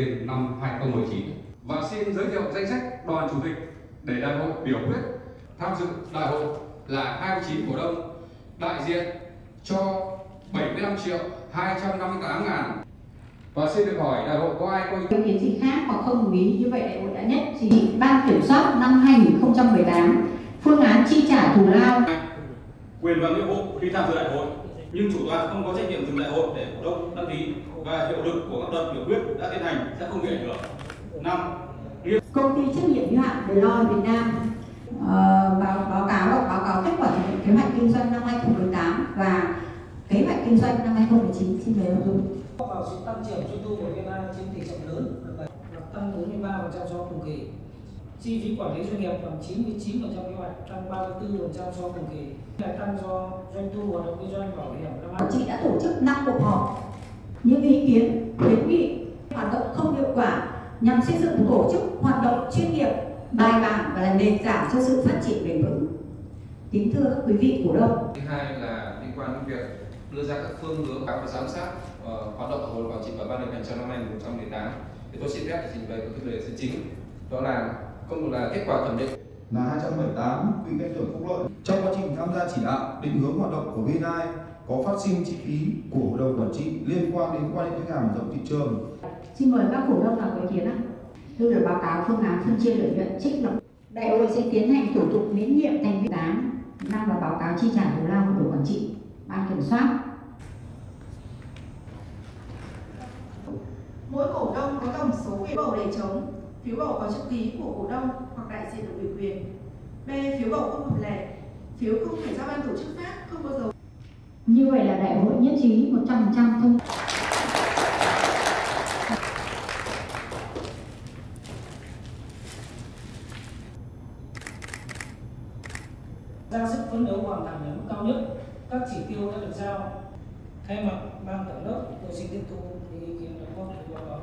viên năm 2019 và xin giới thiệu danh sách đoàn chủ tịch để đại hội biểu quyết tham dự đại hội là 29 cổ đông đại diện cho 75 triệu 258 ngàn. Và xin được hỏi đại hội có ai có ý kiến gì khác hoặc không đồng ý như vậy đại hội đã nhất chỉ ban kiểm soát năm 2018 phương án chi trả thù lao. Quyền và nghĩa vụ khi tham dự đại hội nhưng chủ tọa không có trách nhiệm dừng đại hội để cổ đông đăng ký và hiệu lực của các đợt biểu quyết đã tiến hành sẽ không bị ảnh hưởng. Năm, công ty trách nhiệm hữu hạn Deloitte Việt Nam uh, báo, báo cáo báo cáo kết quả thực hiện kế hoạch kinh doanh năm 2018 và kế hoạch kinh doanh năm 2019 xin mời ông Dung. vào sự tăng trưởng doanh thu của Việt Nam chiếm tỷ trọng lớn là tăng 43% so cùng kỳ. Chi phí quản lý doanh nghiệp bằng 99% kế hoạch, tăng 34% so cùng kỳ. Là tăng do doanh thu hoạt động kinh doanh bảo hiểm năm Quản trị đã tổ chức 5 cuộc họp. Những ý kiến, khuyến nghị hoạt động không hiệu quả nhằm xây dựng tổ chức hoạt động chuyên nghiệp, bài bản và là nền tảng cho sự phát triển bền vững. Kính thưa các quý vị cổ đông. Thứ hai là liên quan đến việc đưa ra các phương hướng và giám sát uh, hoạt động của hội quản trị và ban điều hành trong năm 2018 thì tôi xin phép trình bày các vấn đề chính đó là không là kết quả thẩm định là 278 quy khen thưởng phúc lợi trong quá trình tham gia chỉ đạo định hướng hoạt động của VNI có phát sinh chi phí của hội đồng quản trị liên quan đến quan hệ khách hàng rộng thị trường. Xin mời các cổ đông nào có ý kiến ạ. Tôi được báo cáo phương án phân chia lợi nhuận trích lập. Đại hội sẽ tiến hành thủ tục miễn nhiệm thành viên 8 năm và báo cáo chi trả thù lao của tổ quản trị, ban kiểm soát. Mỗi cổ đông có tổng số phiếu bầu để chống, phiếu bầu có chữ ký của cổ đông hoặc đại diện được ủy quyền. B. Phiếu bầu không hợp lệ, phiếu không phải do ban tổ chức phát, không có dấu như vậy là đại hội nhất trí 100% thông ra sức phấn đấu hoàn thành ở mức cao nhất các chỉ tiêu đã được giao thay mặt ban tổng đốc tôi xin tiếp thu ý kiến đóng góp của báo cáo